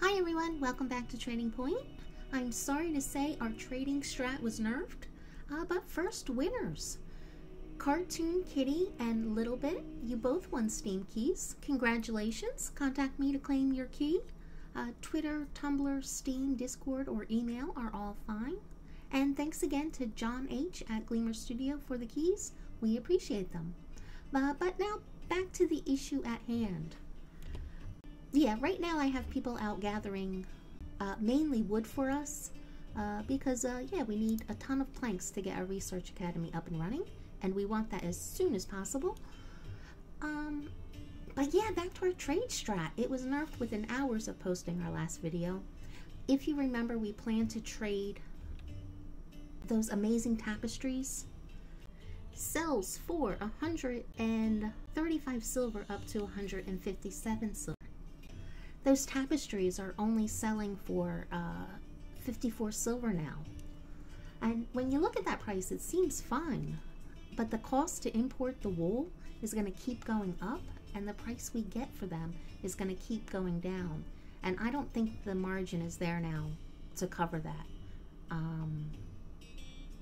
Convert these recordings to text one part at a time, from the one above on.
Hi everyone, welcome back to Trading Point. I'm sorry to say our trading strat was nerfed, uh, but first winners. Cartoon Kitty and Little Bit, you both won Steam keys. Congratulations. Contact me to claim your key. Uh, Twitter, Tumblr, Steam, Discord, or email are all fine. And thanks again to John H. at Gleamyn Studio for the keys. We appreciate them. Uh, but now back to the issue at hand yeah, right now I have people out gathering uh, mainly wood for us uh, because, uh, yeah, we need a ton of planks to get our research academy up and running, and we want that as soon as possible. Um, but yeah, back to our trade strat. It was nerfed within hours of posting our last video. If you remember, we planned to trade those amazing tapestries. Sells for 135 silver up to 157 silver. Those tapestries are only selling for uh, 54 silver now. And when you look at that price, it seems fine. But the cost to import the wool is going to keep going up, and the price we get for them is going to keep going down. And I don't think the margin is there now to cover that. Um,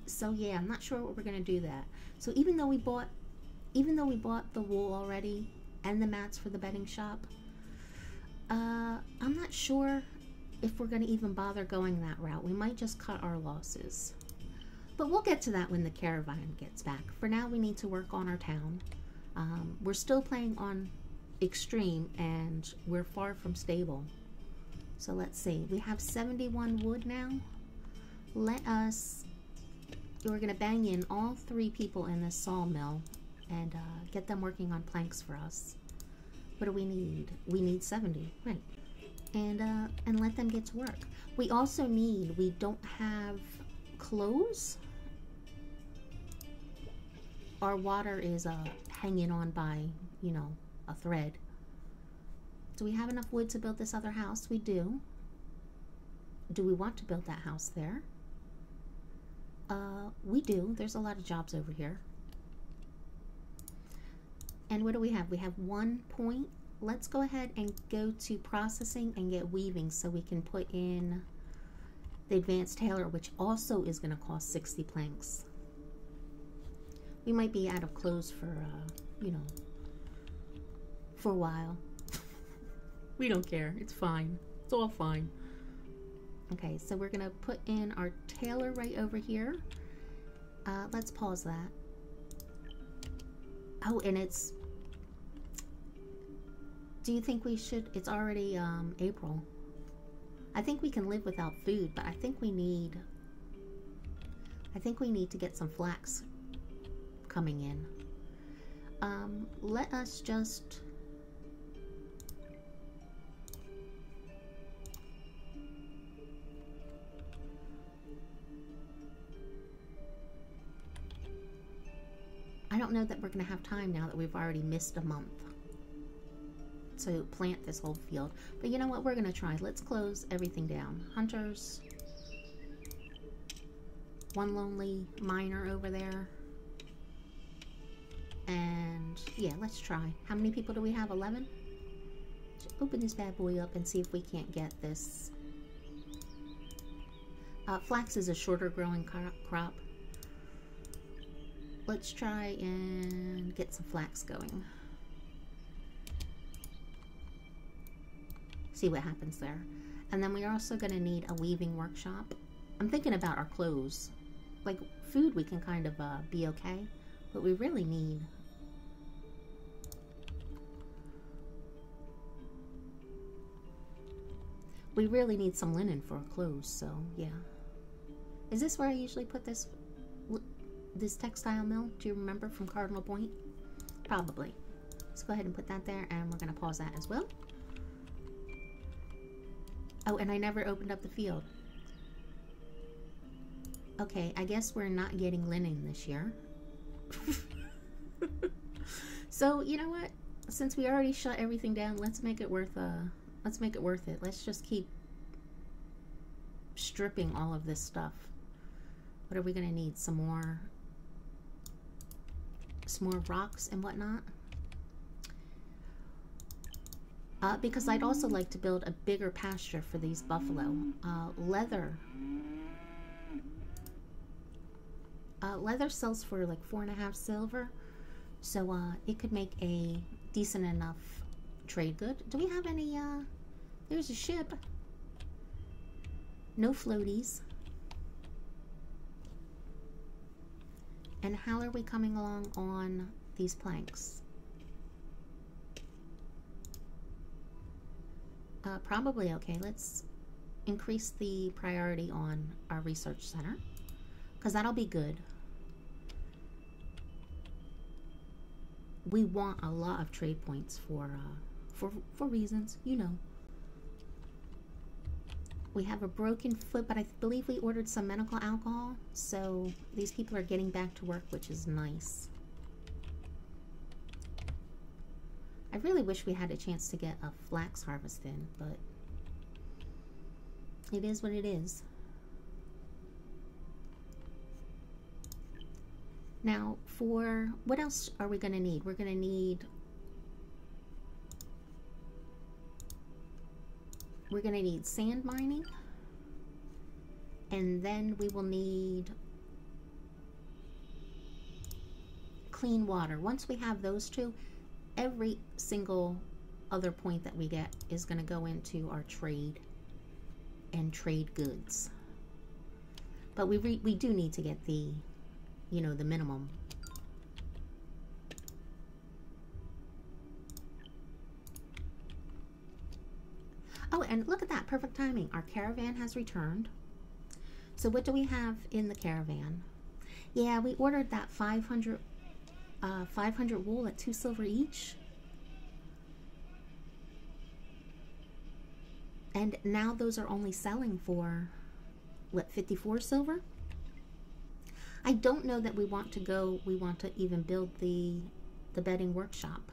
so yeah, I'm not sure what we're going to do that. So even though we bought, even though we bought the wool already and the mats for the bedding shop, uh, I'm not sure if we're going to even bother going that route. We might just cut our losses. But we'll get to that when the caravan gets back. For now, we need to work on our town. Um, we're still playing on extreme and we're far from stable. So let's see. We have 71 wood now. Let us... We're going to bang in all three people in this sawmill and uh, get them working on planks for us. What do we need? We need 70, right. And, uh, and let them get to work. We also need, we don't have clothes. Our water is uh, hanging on by, you know, a thread. Do we have enough wood to build this other house? We do. Do we want to build that house there? Uh, we do. There's a lot of jobs over here. And what do we have? We have one point. Let's go ahead and go to processing and get weaving so we can put in the advanced tailor, which also is going to cost 60 planks. We might be out of clothes for, uh, you know, for a while. we don't care. It's fine. It's all fine. Okay, so we're going to put in our tailor right over here. Uh, let's pause that. Oh, and it's do you think we should? It's already um, April. I think we can live without food, but I think we need. I think we need to get some flax coming in. Um, let us just. I don't know that we're going to have time now that we've already missed a month to plant this whole field. But you know what? We're going to try. Let's close everything down. Hunters. One lonely miner over there. And yeah, let's try. How many people do we have? 11? Let's open this bad boy up and see if we can't get this. Uh, flax is a shorter growing crop. Let's try and get some flax going. See what happens there. And then we're also going to need a weaving workshop. I'm thinking about our clothes. Like food we can kind of uh, be okay, but we really need we really need some linen for our clothes, so yeah. Is this where I usually put this this textile mill? Do you remember from Cardinal Point? Probably. Let's go ahead and put that there, and we're going to pause that as well. Oh, and I never opened up the field. Okay, I guess we're not getting linen this year. so, you know what? Since we already shut everything down, let's make it worth uh let's make it worth it. Let's just keep stripping all of this stuff. What are we gonna need? Some more some more rocks and whatnot? Uh, because I'd also like to build a bigger pasture for these buffalo. Uh, leather. Uh, leather sells for like four and a half silver. So uh, it could make a decent enough trade good. Do we have any, uh, there's a ship. No floaties. And how are we coming along on these planks? Uh, probably okay. Let's increase the priority on our research center because that'll be good. We want a lot of trade points for uh, for for reasons, you know. We have a broken foot, but I believe we ordered some medical alcohol, so these people are getting back to work, which is nice. I really wish we had a chance to get a flax harvest in, but it is what it is. Now, for what else are we going to need? We're going to need we're going to need sand mining and then we will need clean water. Once we have those two, every single other point that we get is going to go into our trade and trade goods. But we, we do need to get the, you know, the minimum. Oh, and look at that, perfect timing. Our caravan has returned. So what do we have in the caravan? Yeah, we ordered that 500 uh, 500 wool at 2 silver each. And now those are only selling for, what, 54 silver? I don't know that we want to go, we want to even build the, the bedding workshop.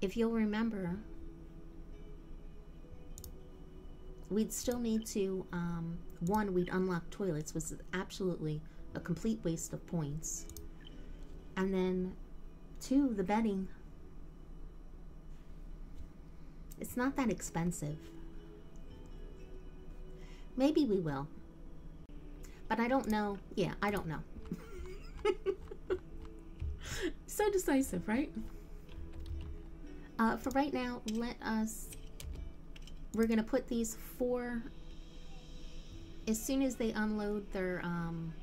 If you'll remember, we'd still need to, um, one, we'd unlock toilets, was absolutely a complete waste of points. And then, two, the bedding. It's not that expensive. Maybe we will. But I don't know. Yeah, I don't know. so decisive, right? Uh, for right now, let us... We're going to put these four... As soon as they unload their... Um,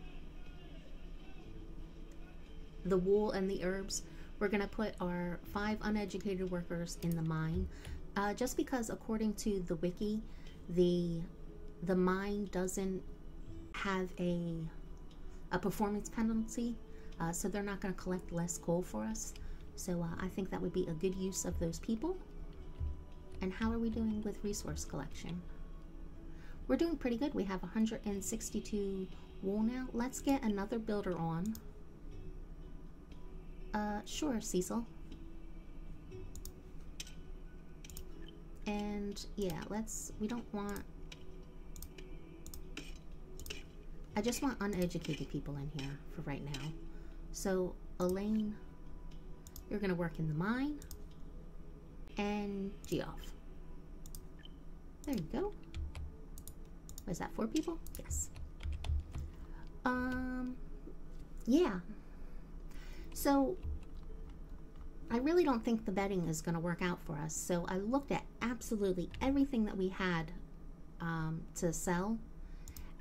the wool and the herbs, we're going to put our five uneducated workers in the mine. Uh, just because according to the wiki, the the mine doesn't have a a performance penalty, uh, so they're not going to collect less coal for us. So uh, I think that would be a good use of those people. And how are we doing with resource collection? We're doing pretty good. We have 162 wool now. Let's get another builder on. Uh, sure, Cecil. And yeah, let's, we don't want, I just want uneducated people in here for right now. So, Elaine, you're going to work in the mine. And Geoff. There you go. Was that four people? Yes. Um, yeah, so I really don't think the bedding is going to work out for us. So I looked at absolutely everything that we had um, to sell,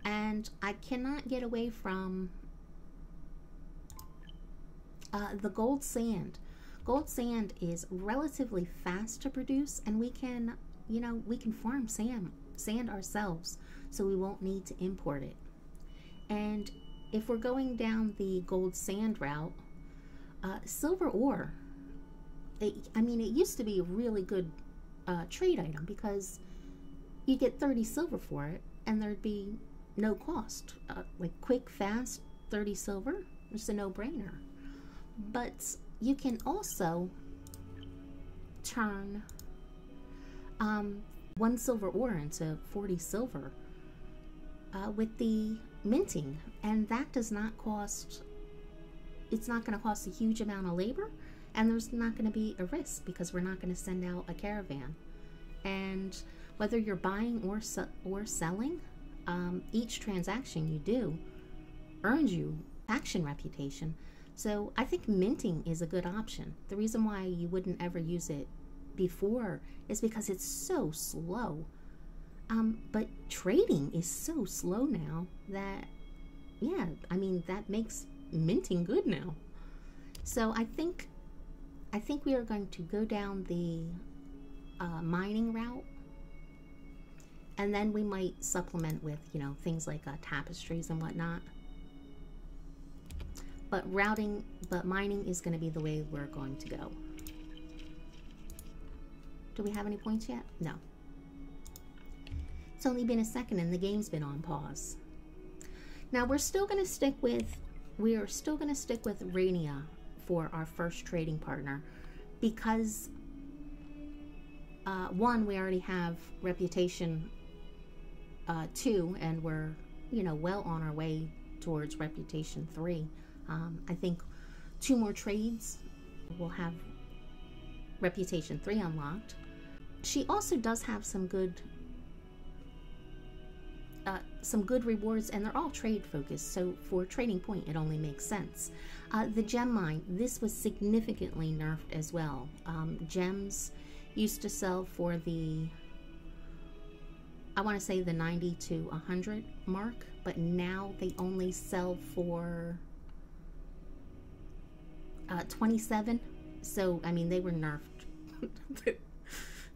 and I cannot get away from uh, the gold sand. Gold sand is relatively fast to produce, and we can, you know, we can farm sand, sand ourselves, so we won't need to import it. And if we're going down the gold sand route, uh, silver ore. It, I mean, it used to be a really good uh, trade item because you get 30 silver for it and there'd be no cost. Uh, like quick, fast, 30 silver, it's a no-brainer. But you can also turn um, one silver ore into 40 silver uh, with the minting, and that does not cost it's not going to cost a huge amount of labor and there's not going to be a risk because we're not going to send out a caravan. And whether you're buying or or selling, um, each transaction you do earns you action reputation. So I think minting is a good option. The reason why you wouldn't ever use it before is because it's so slow. Um, but trading is so slow now that, yeah, I mean that makes minting good now. So I think, I think we are going to go down the uh, mining route, and then we might supplement with you know things like uh, tapestries and whatnot. But routing, but mining is going to be the way we're going to go. Do we have any points yet? No. It's only been a second and the game's been on pause. Now we're still going to stick with, we are still going to stick with Rania for our first trading partner because uh, one, we already have reputation uh, two, and we're, you know, well on our way towards reputation three. Um, I think two more trades will have reputation three unlocked. She also does have some good uh, some good rewards, and they're all trade focused. So for Trading Point, it only makes sense. Uh, the gem mine, this was significantly nerfed as well. Um, gems used to sell for the, I want to say the 90 to 100 mark, but now they only sell for uh, 27. So I mean, they were nerfed.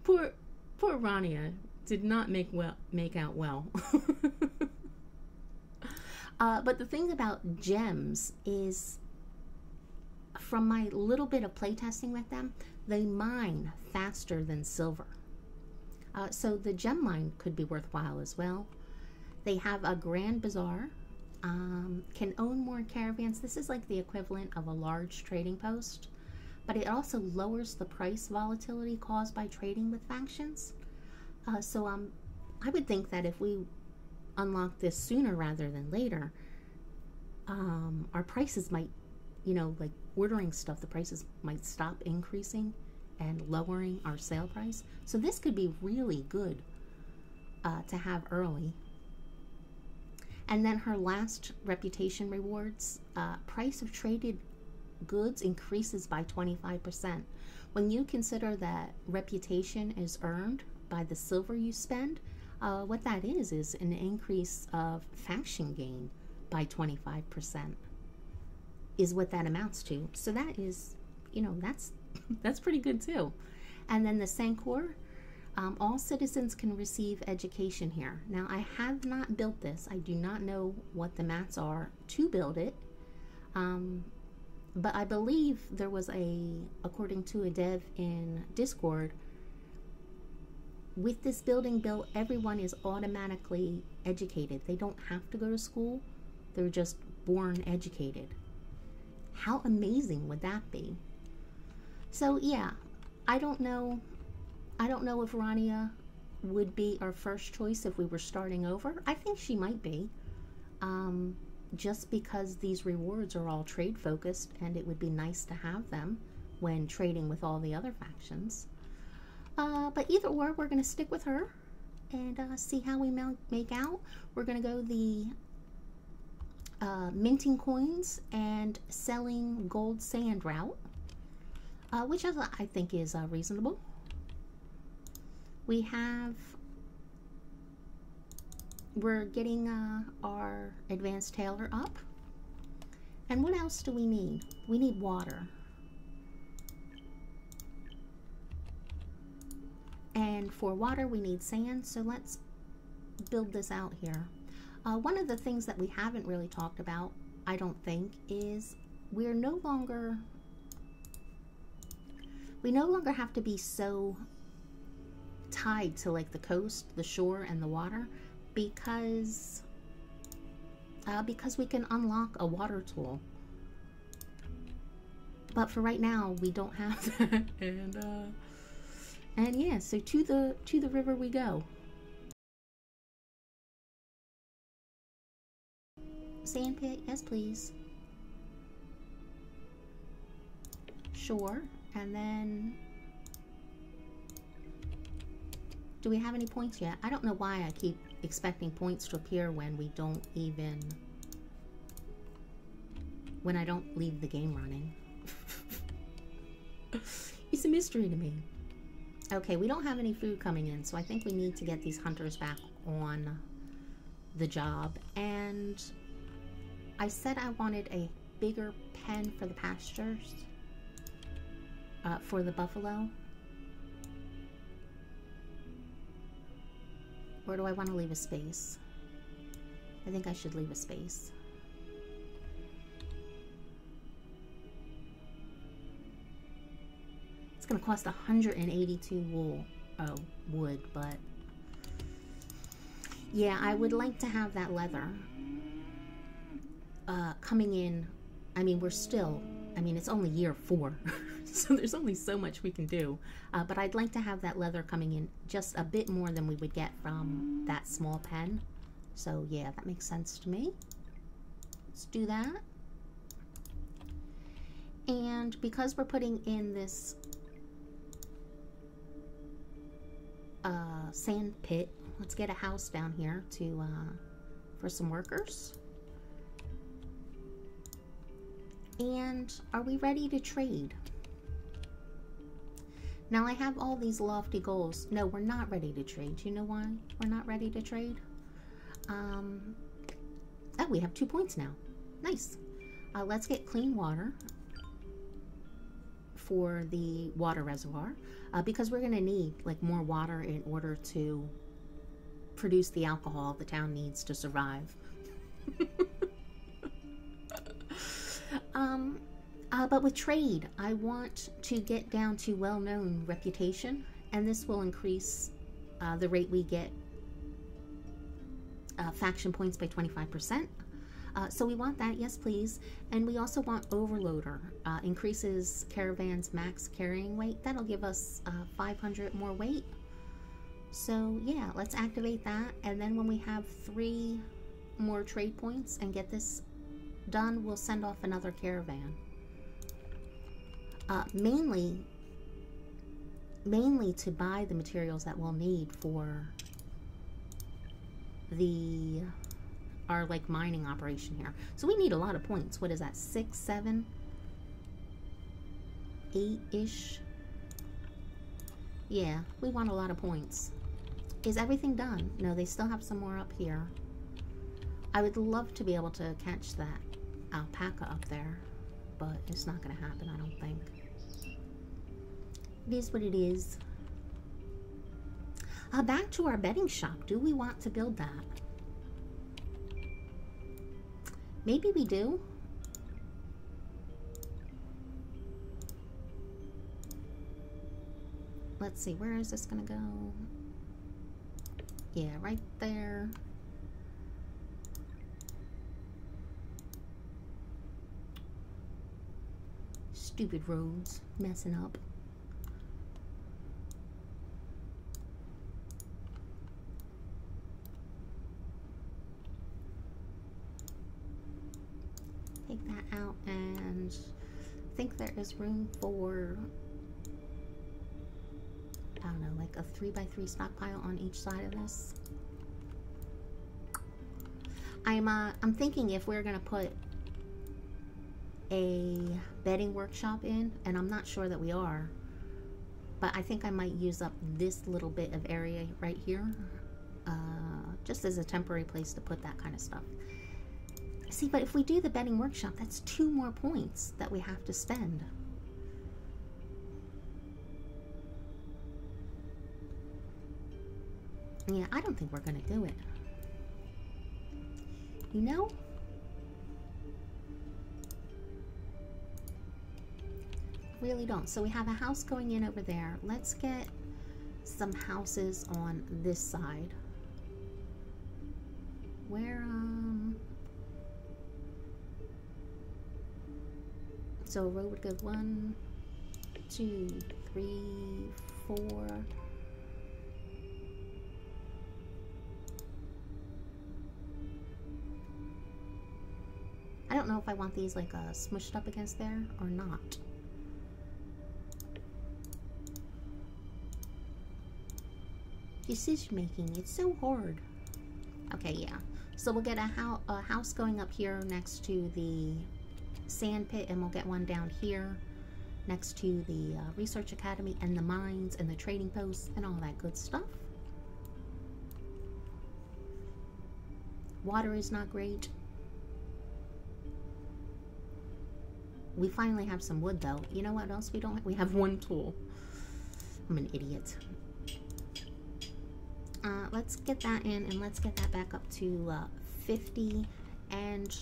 poor, poor Rania did not make well make out well. uh, but the thing about gems is, from my little bit of playtesting with them, they mine faster than silver. Uh, so the gem mine could be worthwhile as well. They have a grand bazaar, um, can own more caravans. This is like the equivalent of a large trading post, but it also lowers the price volatility caused by trading with factions. Uh, so um, I would think that if we unlock this sooner rather than later, um, our prices might, you know, like ordering stuff, the prices might stop increasing and lowering our sale price. So this could be really good uh, to have early. And then her last reputation rewards, uh, price of traded goods increases by 25%. When you consider that reputation is earned by the silver you spend, uh, what that is is an increase of faction gain by 25% is what that amounts to. So that is, you know, that's that's pretty good too. And then the Sankore, um, all citizens can receive education here. Now I have not built this. I do not know what the mats are to build it. Um, but I believe there was a, according to a dev in Discord, with this building built, everyone is automatically educated. They don't have to go to school, they're just born educated. How amazing would that be? So, yeah, I don't know. I don't know if Rania would be our first choice if we were starting over. I think she might be. Um, just because these rewards are all trade focused and it would be nice to have them when trading with all the other factions. Uh, but either or, we're going to stick with her and uh, see how we make out. We're going to go the uh, minting coins and selling gold sand route, uh, which I think is uh, reasonable. We have, we're getting uh, our advanced tailor up. And what else do we need? We need water. And for water, we need sand. So let's build this out here. Uh, one of the things that we haven't really talked about, I don't think, is we're no longer we no longer have to be so tied to like the coast, the shore, and the water because uh, because we can unlock a water tool. But for right now, we don't have that, and uh, and yeah, so to the to the river we go. Sandpit, yes please. Sure. And then... Do we have any points yet? I don't know why I keep expecting points to appear when we don't even... When I don't leave the game running. it's a mystery to me. Okay, we don't have any food coming in, so I think we need to get these hunters back on the job. And I said I wanted a bigger pen for the pastures uh, for the buffalo. Or do I want to leave a space? I think I should leave a space. Going to cost 182 wool, oh, wood, but yeah, I would like to have that leather uh, coming in. I mean, we're still, I mean, it's only year four, so there's only so much we can do. Uh, but I'd like to have that leather coming in just a bit more than we would get from that small pen. So yeah, that makes sense to me. Let's do that. And because we're putting in this uh, sand pit let's get a house down here to uh, for some workers. And are we ready to trade? Now I have all these lofty goals. No, we're not ready to trade. You know why we're not ready to trade? Um, oh, we have two points now. Nice. Uh, let's get clean water for the water reservoir uh, because we're going to need like more water in order to produce the alcohol the town needs to survive. um, uh, but with trade, I want to get down to well known reputation, and this will increase uh, the rate we get uh, faction points by 25%. Uh, so we want that, yes please. And we also want Overloader. Uh, increases Caravan's max carrying weight. That'll give us uh, 500 more weight. So yeah, let's activate that. And then when we have three more trade points and get this done, we'll send off another caravan. Uh, mainly, mainly to buy the materials that we'll need for the our like mining operation here. So we need a lot of points. What is that? Six, seven, eight-ish? Yeah, we want a lot of points. Is everything done? No, they still have some more up here. I would love to be able to catch that alpaca up there, but it's not going to happen, I don't think. It is what it is. Uh, back to our betting shop. Do we want to build that? Maybe we do. Let's see, where is this to go? Yeah, right there. Stupid roads messing up. Take that out and I think there is room for I don't know, like a three by three stockpile on each side of this. I'm uh, I'm thinking if we're gonna put a bedding workshop in, and I'm not sure that we are, but I think I might use up this little bit of area right here, uh, just as a temporary place to put that kind of stuff. See, but if we do the bedding workshop, that's two more points that we have to spend. Yeah, I don't think we're going to do it. You know? Really don't. So we have a house going in over there. Let's get some houses on this side. Where, um... So row would go one, two, three, four. I don't know if I want these like uh, smushed up against there or not. Decision making, it's so hard. Okay, yeah. So we'll get a, ho a house going up here next to the sand pit, and we'll get one down here next to the uh, research academy and the mines and the trading posts and all that good stuff. Water is not great. We finally have some wood though. You know what else we don't have? We have one tool. I'm an idiot. Uh, let's get that in and let's get that back up to uh, 50 and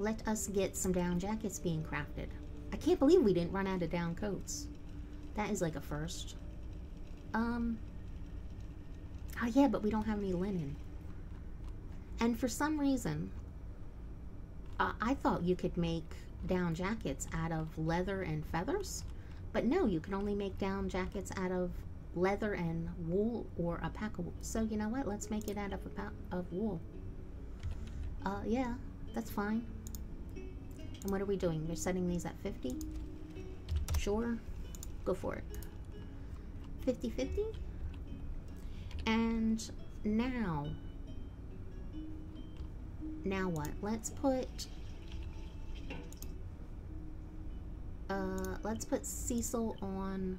let us get some down jackets being crafted. I can't believe we didn't run out of down coats. That is like a first. Um, oh yeah, but we don't have any linen. And for some reason, uh, I thought you could make down jackets out of leather and feathers. But no, you can only make down jackets out of leather and wool or a pack of wool. So you know what? Let's make it out of a pack of wool. Uh, yeah, that's fine. And what are we doing? We're setting these at 50? Sure. Go for it. 50-50? And now, now what? Let's put, uh, let's put Cecil on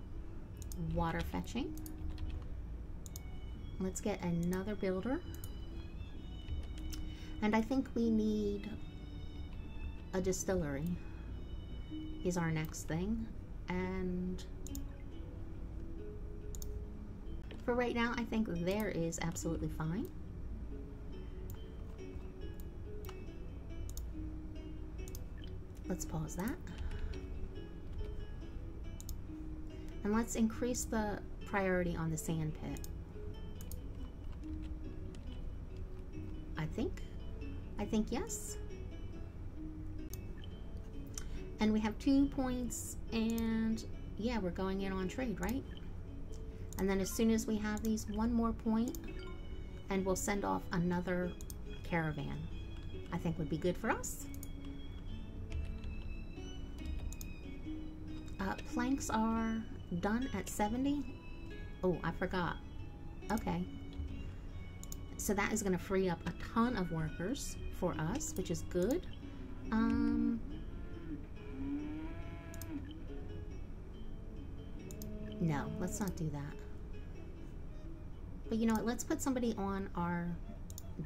water fetching. Let's get another builder. And I think we need a distillery is our next thing. And for right now, I think there is absolutely fine. Let's pause that. And let's increase the priority on the sand pit. I think. I think yes. And we have two points and yeah, we're going in on trade, right? And then as soon as we have these, one more point and we'll send off another caravan. I think would be good for us. Uh, planks are done at 70. Oh, I forgot. Okay. So that is going to free up a ton of workers for us, which is good. Um, No, let's not do that. But you know what? Let's put somebody on our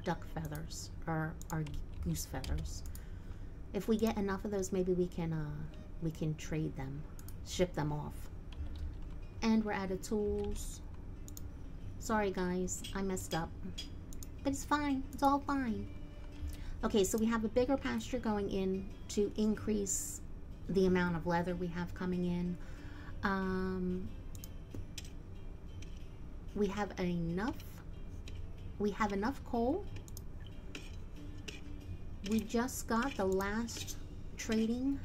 duck feathers or our goose feathers. If we get enough of those, maybe we can uh, we can trade them, ship them off. And we're out of tools. Sorry guys, I messed up. But it's fine. It's all fine. Okay, so we have a bigger pasture going in to increase the amount of leather we have coming in. Um, we have enough we have enough coal. We just got the last trading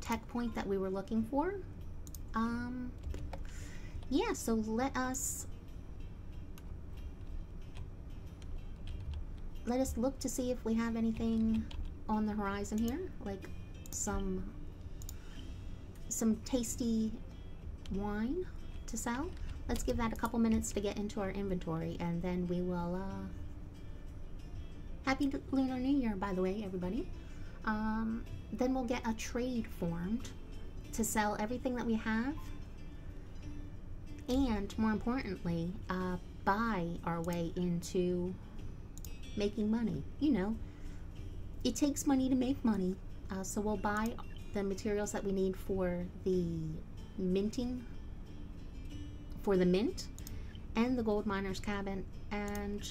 tech point that we were looking for. Um yeah so let us let us look to see if we have anything on the horizon here like some some tasty wine to sell Let's give that a couple minutes to get into our inventory and then we will, uh, Happy Lunar New Year, by the way, everybody. Um, then we'll get a trade formed to sell everything that we have and, more importantly, uh, buy our way into making money. You know, it takes money to make money. Uh, so we'll buy the materials that we need for the minting for the mint and the gold miner's cabin. And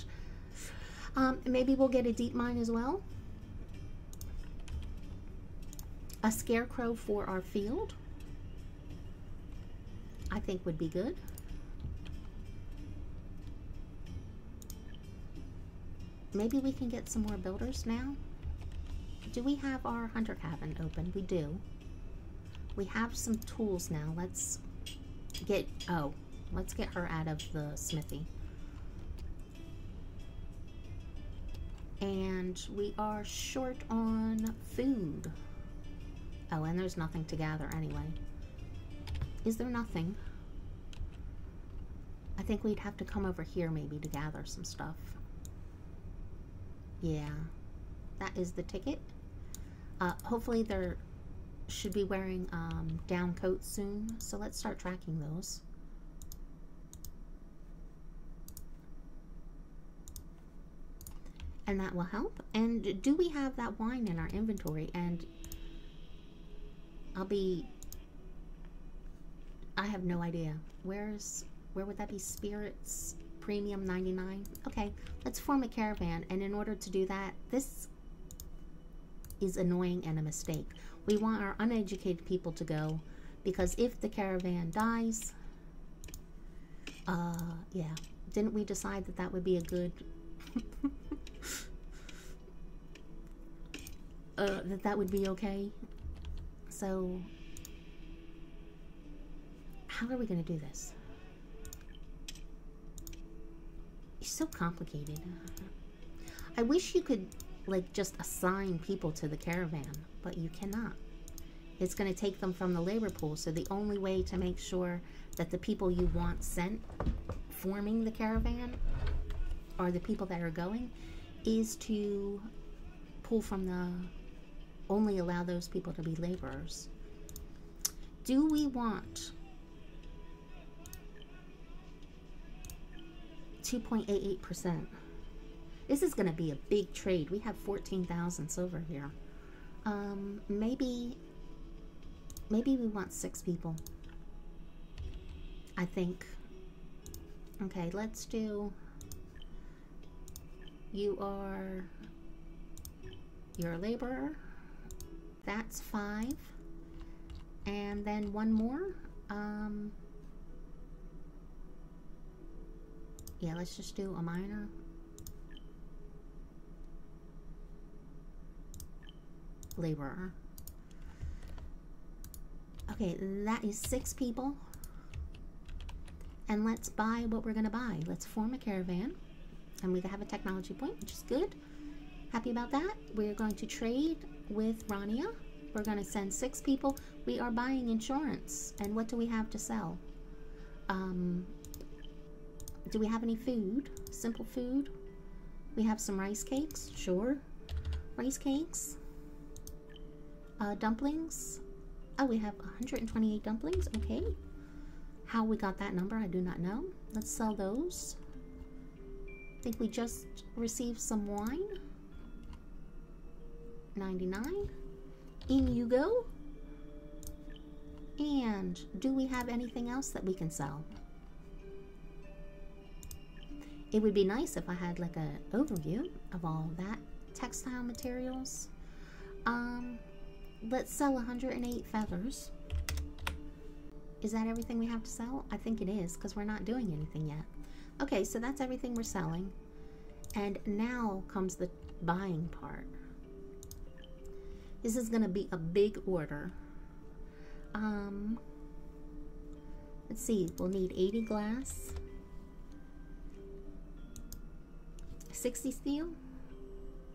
um, maybe we'll get a deep mine as well. A scarecrow for our field I think would be good. Maybe we can get some more builders now. Do we have our hunter cabin open? We do. We have some tools now. Let's get oh Let's get her out of the smithy. And we are short on food. Oh, and there's nothing to gather anyway. Is there nothing? I think we'd have to come over here maybe to gather some stuff. Yeah, that is the ticket. Uh, hopefully they're should be wearing um, down coats soon, so let's start tracking those. And that will help. And do we have that wine in our inventory? And I'll be... I have no idea. Where's... Where would that be? Spirits Premium 99? Okay, let's form a caravan. And in order to do that, this is annoying and a mistake. We want our uneducated people to go because if the caravan dies, uh, yeah, didn't we decide that that would be a good, uh, that that would be okay? So, how are we going to do this? It's so complicated. I wish you could like just assign people to the caravan, but you cannot. It's going to take them from the labor pool. So the only way to make sure that the people you want sent forming the caravan are the people that are going is to pull from the only allow those people to be laborers. Do we want 2.88%? This is going to be a big trade. We have 14,000 silver here. Um, maybe, maybe we want six people. I think. Okay, let's do, you are, you're a laborer. That's five. And then one more. Um, yeah, let's just do a minor. laborer. Okay, that is six people. And let's buy what we're going to buy. Let's form a caravan. And we have a technology point, which is good. Happy about that. We're going to trade with Rania. We're going to send six people. We are buying insurance. And what do we have to sell? Um, do we have any food? Simple food? We have some rice cakes. Sure. Rice cakes. Uh, dumplings. Oh, we have 128 dumplings. Okay. How we got that number, I do not know. Let's sell those. I think we just received some wine. 99. In you go. And do we have anything else that we can sell? It would be nice if I had like a overview of all that. Textile materials. Um, let's sell 108 feathers. Is that everything we have to sell? I think it is, because we're not doing anything yet. Okay, so that's everything we're selling. And now comes the buying part. This is going to be a big order. Um, let's see, we'll need 80 glass. 60 steel?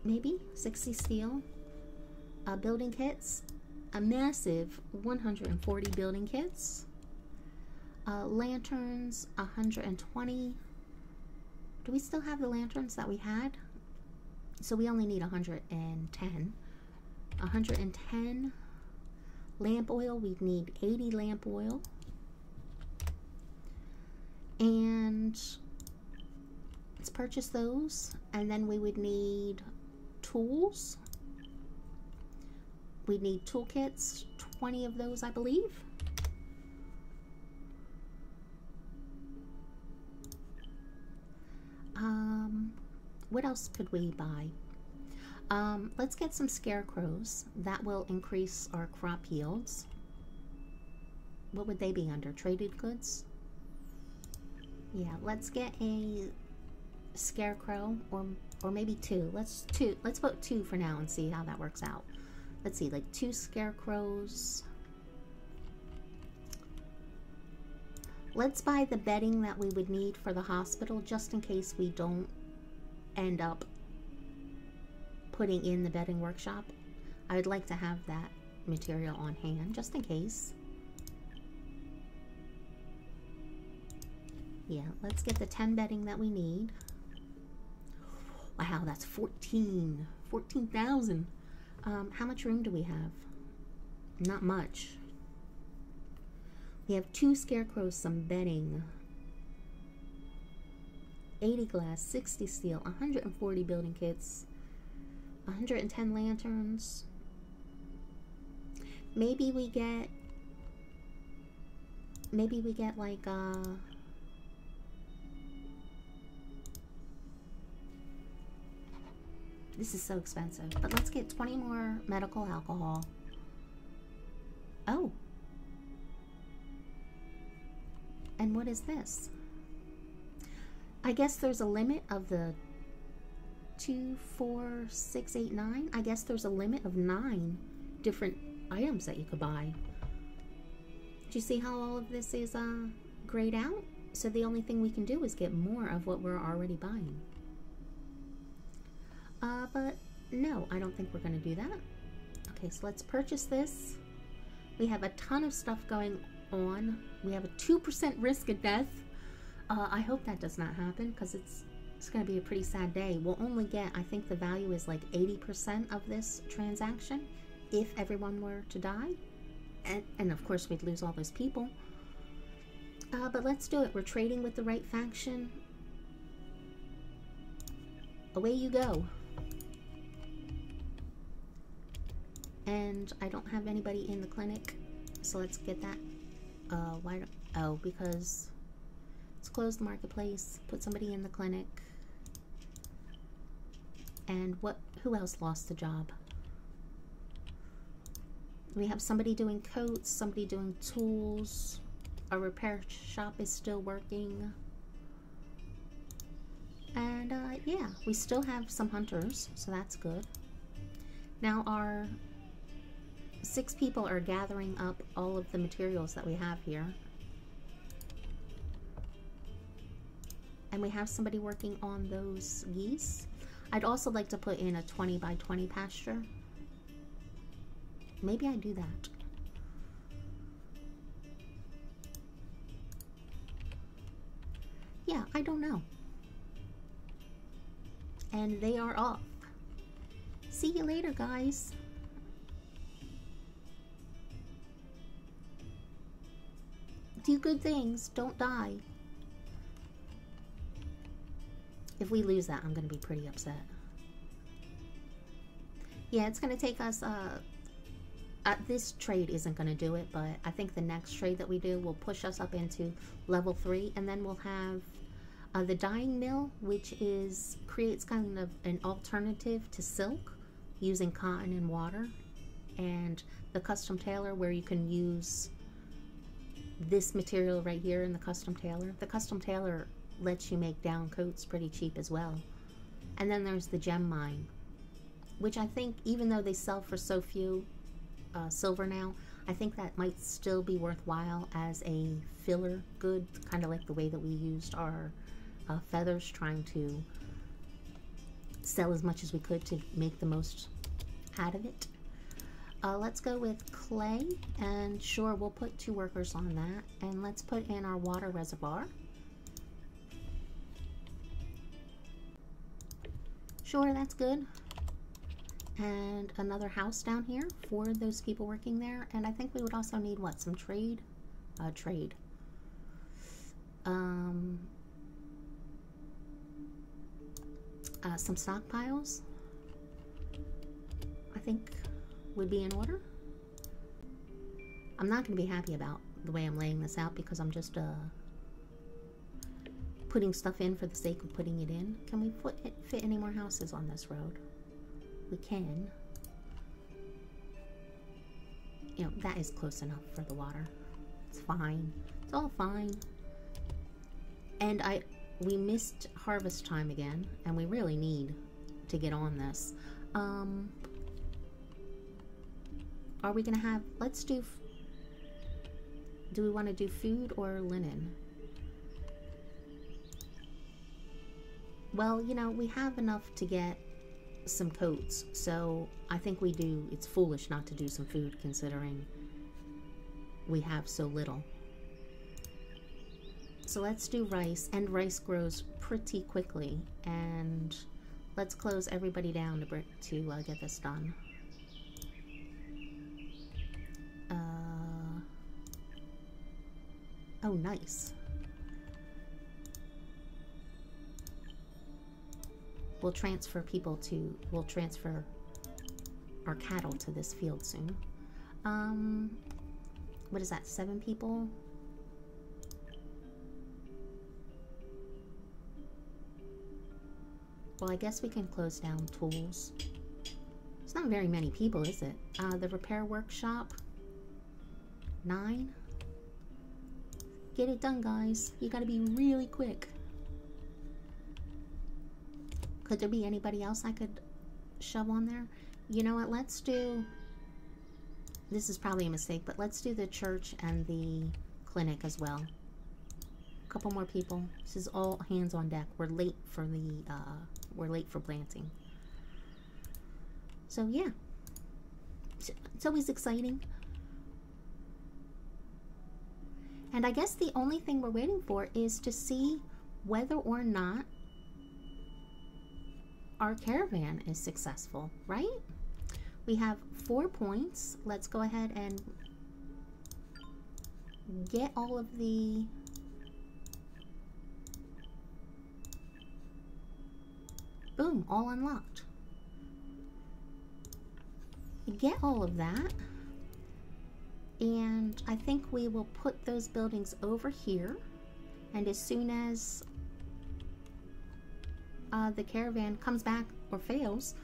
Maybe? 60 steel uh, building kits, a massive 140 building kits, uh, lanterns, 120. Do we still have the lanterns that we had? So we only need 110. 110 lamp oil. We'd need 80 lamp oil. And let's purchase those. And then we would need tools we need toolkits, 20 of those, I believe. Um, what else could we buy? Um, let's get some scarecrows. That will increase our crop yields. What would they be under? Traded goods? Yeah, let's get a scarecrow or or maybe two. Let's two. Let's put two for now and see how that works out let's see, like two scarecrows. Let's buy the bedding that we would need for the hospital just in case we don't end up putting in the bedding workshop. I would like to have that material on hand just in case. Yeah, let's get the 10 bedding that we need. Wow, that's 14. 14,000. Um, how much room do we have? Not much. We have two scarecrows, some bedding. 80 glass, 60 steel, 140 building kits, 110 lanterns. Maybe we get maybe we get like uh This is so expensive. But let's get 20 more medical alcohol. Oh. And what is this? I guess there's a limit of the two, four, six, eight, nine. I guess there's a limit of nine different items that you could buy. Do you see how all of this is uh, grayed out? So the only thing we can do is get more of what we're already buying. Uh, but no, I don't think we're going to do that. Okay, so let's purchase this. We have a ton of stuff going on. We have a 2% risk of death. Uh, I hope that does not happen because it's it's going to be a pretty sad day. We'll only get, I think the value is like 80% of this transaction if everyone were to die. And, and of course, we'd lose all those people. Uh, but let's do it. We're trading with the right faction. Away you go. And I don't have anybody in the clinic, so let's get that. Uh, why? Oh, because let's close the marketplace. Put somebody in the clinic. And what? Who else lost the job? We have somebody doing coats, somebody doing tools. Our repair shop is still working. And uh, yeah, we still have some hunters, so that's good. Now our six people are gathering up all of the materials that we have here. And we have somebody working on those geese. I'd also like to put in a 20 by 20 pasture. Maybe I do that. Yeah, I don't know. And they are off. See you later, guys. Do good things. Don't die. If we lose that, I'm going to be pretty upset. Yeah, it's going to take us... Uh, uh, this trade isn't going to do it, but I think the next trade that we do will push us up into level 3, and then we'll have uh, the dyeing mill, which is creates kind of an alternative to silk using cotton and water, and the custom tailor where you can use this material right here in the custom tailor. The custom tailor lets you make down coats pretty cheap as well. And then there's the gem mine, which I think even though they sell for so few uh, silver now, I think that might still be worthwhile as a filler good, kind of like the way that we used our uh, feathers trying to sell as much as we could to make the most out of it. Uh, let's go with clay, and sure, we'll put two workers on that. And let's put in our water reservoir. Sure, that's good. And another house down here for those people working there. And I think we would also need, what, some trade? Uh, trade. Um, uh, some stockpiles. I think would be in order. I'm not going to be happy about the way I'm laying this out because I'm just uh, putting stuff in for the sake of putting it in. Can we put it, fit any more houses on this road? We can. You know, that is close enough for the water. It's fine. It's all fine. And I, we missed harvest time again, and we really need to get on this. Um, are we going to have... Let's do... Do we want to do food or linen? Well, you know, we have enough to get some coats, so I think we do... It's foolish not to do some food considering we have so little. So let's do rice, and rice grows pretty quickly. And let's close everybody down to, to uh, get this done. Uh, oh, nice. We'll transfer people to, we'll transfer our cattle to this field soon. Um, what is that, seven people? Well, I guess we can close down tools. It's not very many people, is it? Uh, the repair workshop, nine. Get it done, guys. You gotta be really quick. Could there be anybody else I could shove on there? You know what? Let's do. This is probably a mistake, but let's do the church and the clinic as well. A couple more people. This is all hands on deck. We're late for the. Uh, we're late for planting. So yeah, it's always exciting. And I guess the only thing we're waiting for is to see whether or not our caravan is successful, right? We have four points. Let's go ahead and get all of the boom, all unlocked. Get all of that. And I think we will put those buildings over here. And as soon as uh, the caravan comes back or fails,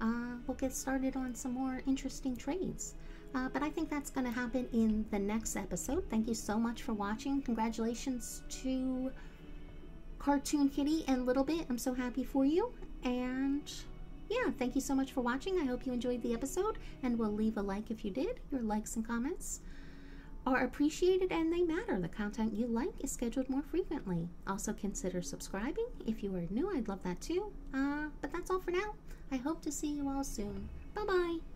uh, we'll get started on some more interesting trades. Uh, but I think that's going to happen in the next episode. Thank you so much for watching. Congratulations to Cartoon Kitty and Little Bit. I'm so happy for you. And yeah, thank you so much for watching. I hope you enjoyed the episode. And we'll leave a like if you did. Your likes and comments are appreciated and they matter. The content you like is scheduled more frequently. Also, consider subscribing. If you are new, I'd love that too. Uh, but that's all for now. I hope to see you all soon. Bye bye.